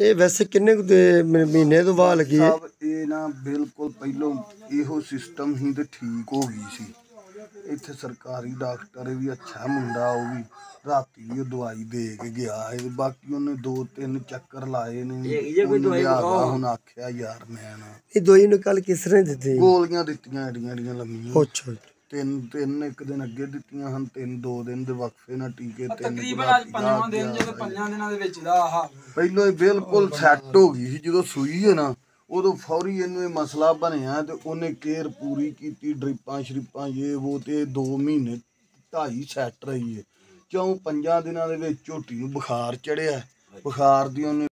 ਇਹ ਵੈਸੇ ਕਿੰਨੇ ਕੁ ਦੇ ਮ- ਮਹੀਨੇ ਤੋਂ ਬਾਅਦ ਲੱਗੀ ਹੈ? ਸਭ ਇਹ ਨਾ ਬਿਲਕੁਲ ਪਹਿਲੋਂ ਇਹੋ ਸਿਸਟਮ ਹੀ ਤੇ ਠੀਕ ਹੋ ਗਈ ਸੀ। ਇੱਥੇ ਸਰਕਾਰੀ ਡਾਕਟਰ ਵੀ ਅੱਛਾ ਮੁੰਡਾ ਉਹ ਵੀ ਰਾਤੀ ਵੀ ਉਹ ਦਵਾਈ ਦੇ ਕੇ ਗਿਆ ਹੈ ਤੇ ਬਾਕੀ ਉਹਨੇ ਦੋ ਤਿੰਨ ਚੱਕਰ ਲਾਏ ਨੇ। ਉਹਨੇ ਲਿਆ ਤਾ, ਹੁਣ ਆਖਿਆ ਯਾਰ ਮੈਂ ਨਾ। ਇਹ ਦਵਾਈ ਨੂੰ ਕੱਲ ਕਿਸ ਨੇ ਦਿੱਤੀ? ਗੋਲੀਆਂ ਦਿੱਤੀਆਂ ਏਡੀਆਂ ਏਡੀਆਂ ਲੰਮੀਆਂ ਅੱਛਾ। ਤਿੰਨ ਤਿੰਨ ਇੱਕ ਦਿਨ ਅੱਗੇ ਦਿੱਤੀਆਂ ਹਨ ਤਿੰਨ ਦੋ ਦਿਨ ਦੇ ਵਕਫੇ ਨਾਲ ਟੀਕੇ ਤਿੰਨ ਤਕਰੀਬਨ ਅੱਜ ਪੰਜਵਾਂ ਦਿਨ ਜਦੋਂ ਪੰਜਾਂ ਦਿਨਾਂ ਦੇ ਵਿੱਚ ਦਾ ਆਹ ਪਹਿਲਾਂ ਇਹ ਬਿਲਕੁਲ ਸੈੱਟ ਹੋ ਗਈ ਸੀ ਜਦੋਂ ਸੂਈ ਹੈ ਨਾ ਉਦੋਂ ਫੌਰੀ ਇਹਨੂੰ ਇਹ ਮਸਲਾ ਬਣਿਆ ਤੇ ਉਹਨੇ ਕੇਅਰ ਪੂਰੀ ਕੀਤੀ ਡ੍ਰਿਪਾਂ ਸ਼ਰਿਪਾਂ ਇਹ ਉਹ ਤੇ 2 ਮਹੀਨੇ ਢਾਈ ਸੈੱਟ ਰਹੀ ਹੈ। ਕਿਉਂ? ਪੰਜਾਂ ਦਿਨਾਂ ਦੇ ਵਿੱਚ ਝੋਟੀ ਨੂੰ ਬੁਖਾਰ ਚੜਿਆ ਬੁਖਾਰ ਦੀ ਉਹਨੇ